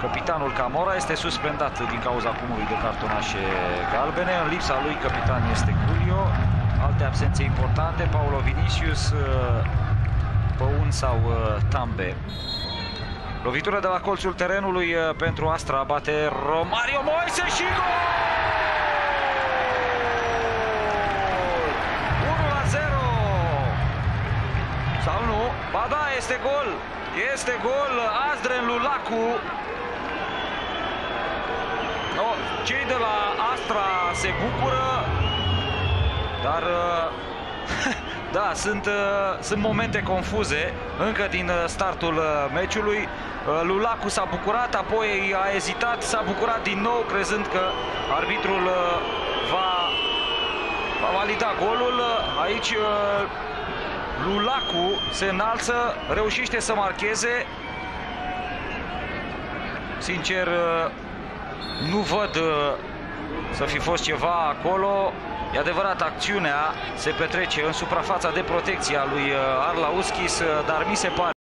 Capitanul Camora este suspendat din cauza cumului de cartonașe galbene. În lipsa lui capitan este Culio. Alte absențe importante, Paulo Vinicius, Păun sau Tambe. Lovitură de la colțul terenului pentru Astra, bate Romario Moise și gol! 1 la 0! Sau nu? Ba da, este gol! Este gol Azdren Lulacu. Cei de la Astra se bucură, dar da, sunt, sunt momente confuze încă din startul meciului. Lulacu s-a bucurat, apoi a ezitat, s-a bucurat din nou, crezând că arbitrul va, va valida golul. Aici Lulacu se înalță, reușește să marcheze. Sincer, nu văd să fi fost ceva acolo. E adevărat, acțiunea se petrece în suprafața de protecție a lui Arlauskis, dar mi se pare